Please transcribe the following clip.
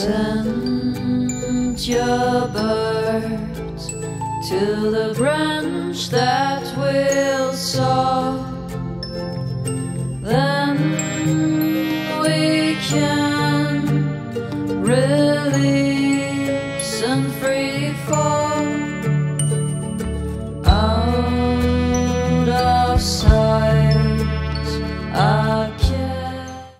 Send your birds to the branch that will soar. Then we can release and free fall.